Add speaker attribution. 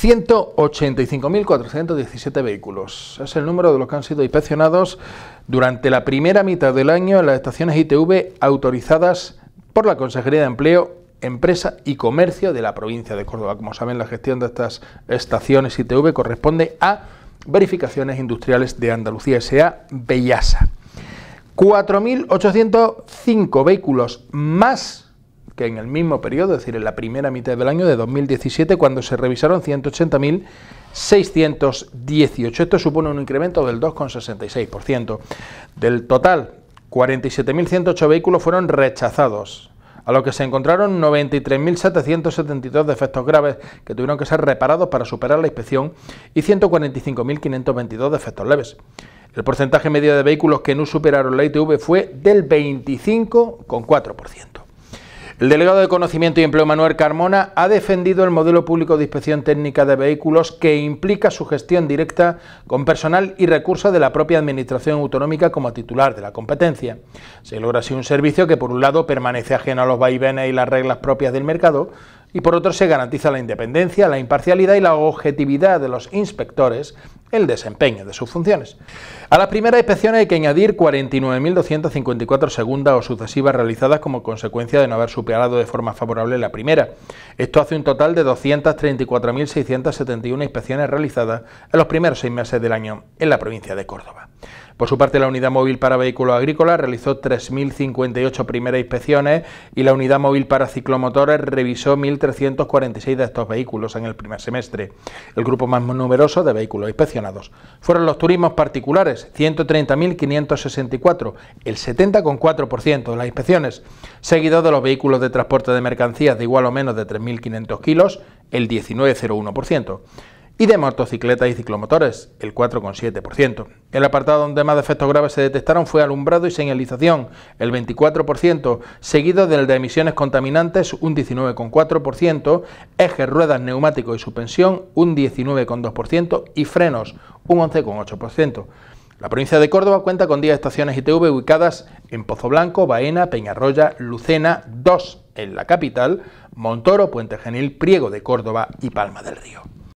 Speaker 1: 185.417 vehículos. Es el número de los que han sido inspeccionados durante la primera mitad del año en las estaciones ITV autorizadas por la Consejería de Empleo, Empresa y Comercio de la provincia de Córdoba. Como saben, la gestión de estas estaciones ITV corresponde a Verificaciones Industriales de Andalucía S.A. Bellasa. 4.805 vehículos más que en el mismo periodo, es decir, en la primera mitad del año de 2017, cuando se revisaron 180.618. Esto supone un incremento del 2,66%. Del total, 47.108 vehículos fueron rechazados, a lo que se encontraron 93.772 defectos graves que tuvieron que ser reparados para superar la inspección y 145.522 defectos leves. El porcentaje medio de vehículos que no superaron la ITV fue del 25,4%. El delegado de Conocimiento y Empleo Manuel Carmona ha defendido el modelo público de inspección técnica de vehículos que implica su gestión directa con personal y recursos de la propia Administración Autonómica como titular de la competencia. Se logra así un servicio que por un lado permanece ajeno a los vaivenes y las reglas propias del mercado, y por otro se garantiza la independencia, la imparcialidad y la objetividad de los inspectores el desempeño de sus funciones. A las primeras inspecciones hay que añadir 49.254 segundas o sucesivas realizadas como consecuencia de no haber superado de forma favorable la primera. Esto hace un total de 234.671 inspecciones realizadas en los primeros seis meses del año en la provincia de Córdoba. Por su parte, la Unidad Móvil para Vehículos Agrícolas realizó 3.058 primeras inspecciones y la Unidad Móvil para Ciclomotores revisó 1.346 de estos vehículos en el primer semestre. El grupo más numeroso de vehículos inspeccionados fueron los turismos particulares, 130.564, el 70,4% de las inspecciones, seguido de los vehículos de transporte de mercancías de igual o menos de 3.500 kilos, el 19,01% y de motocicletas y ciclomotores, el 4,7%. El apartado donde más defectos graves se detectaron fue alumbrado y señalización, el 24%, seguido del de emisiones contaminantes, un 19,4%, ejes, ruedas, neumáticos y suspensión, un 19,2% y frenos, un 11,8%. La provincia de Córdoba cuenta con 10 estaciones ITV ubicadas en Pozo Blanco, Baena, Peñarroya, Lucena, 2 en la capital, Montoro, Puente Genil, Priego de Córdoba y Palma del Río.